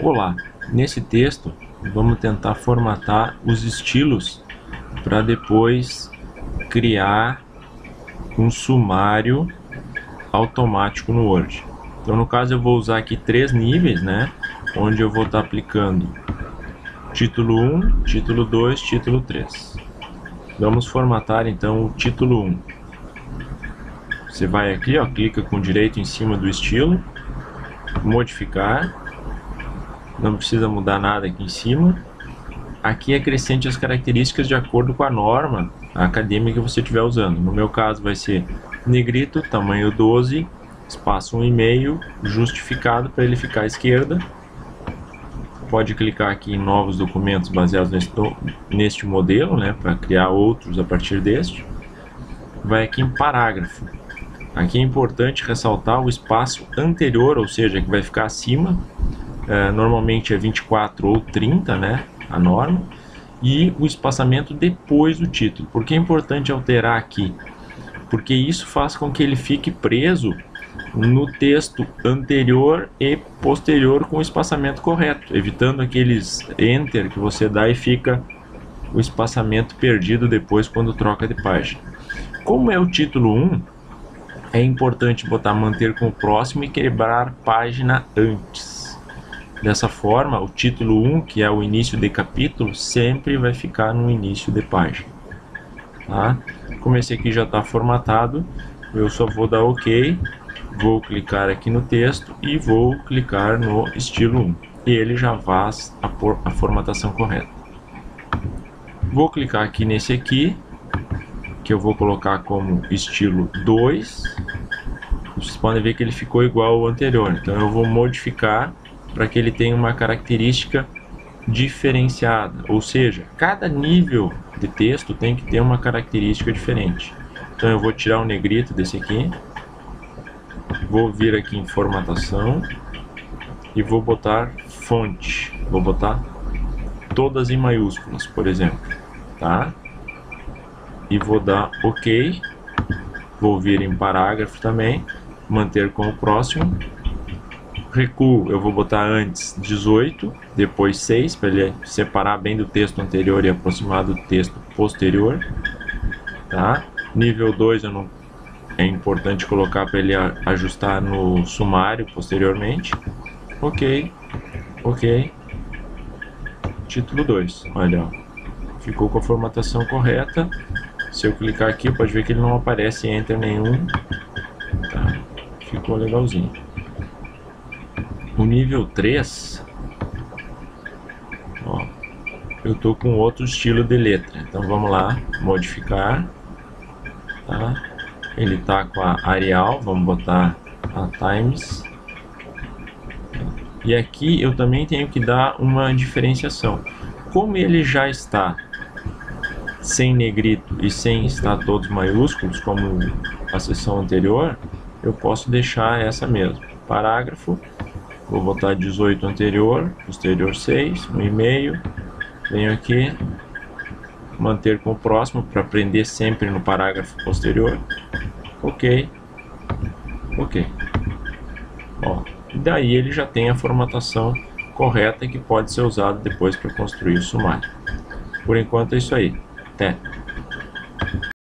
Olá, nesse texto vamos tentar formatar os estilos para depois criar um sumário automático no Word. Então no caso eu vou usar aqui três níveis, né? Onde eu vou estar tá aplicando título 1, título 2, título 3. Vamos formatar então o título 1. Você vai aqui, ó, clica com direito em cima do estilo, modificar, não precisa mudar nada aqui em cima. Aqui acrescente as características de acordo com a norma acadêmica que você estiver usando. No meu caso vai ser negrito, tamanho 12, espaço 1,5, justificado para ele ficar à esquerda. Pode clicar aqui em novos documentos baseados neste, neste modelo, né, para criar outros a partir deste. Vai aqui em parágrafo. Aqui é importante ressaltar o espaço anterior, ou seja, que vai ficar acima. É, normalmente é 24 ou 30, né, a norma. E o espaçamento depois do título. Por que é importante alterar aqui? Porque isso faz com que ele fique preso no texto anterior e posterior com o espaçamento correto, evitando aqueles enter que você dá e fica o espaçamento perdido depois quando troca de página. Como é o título 1, é importante botar manter com o próximo e quebrar página antes. Dessa forma, o título 1, que é o início de capítulo, sempre vai ficar no início de página. Tá? Como esse aqui já está formatado, eu só vou dar OK vou clicar aqui no texto e vou clicar no estilo 1 e ele já faz a, por, a formatação correta. Vou clicar aqui nesse aqui, que eu vou colocar como estilo 2. Vocês podem ver que ele ficou igual ao anterior, então eu vou modificar para que ele tenha uma característica diferenciada, ou seja, cada nível de texto tem que ter uma característica diferente. Então eu vou tirar o negrito desse aqui, Vou vir aqui em formatação e vou botar fonte. Vou botar todas em maiúsculas, por exemplo, tá? E vou dar OK. Vou vir em parágrafo também, manter com o próximo. Recuo, eu vou botar antes 18, depois 6, para ele separar bem do texto anterior e aproximar do texto posterior. Tá? Nível 2 eu não é importante colocar para ele ajustar no sumário posteriormente. Ok, ok. Título 2, olha, ó. ficou com a formatação correta. Se eu clicar aqui, pode ver que ele não aparece Enter nenhum. Tá, ficou legalzinho. O nível 3, ó, eu tô com outro estilo de letra. Então vamos lá, modificar, tá? ele tá com a Arial, vamos botar a Times. E aqui eu também tenho que dar uma diferenciação. Como ele já está sem negrito e sem estar todos maiúsculos, como a sessão anterior, eu posso deixar essa mesmo. Parágrafo, vou botar 18 anterior, posterior 6, 1,5. Venho aqui, manter com o próximo para prender sempre no parágrafo posterior. Ok. Ok. Ó, e daí ele já tem a formatação correta que pode ser usado depois para construir o sumário. Por enquanto é isso aí. Até!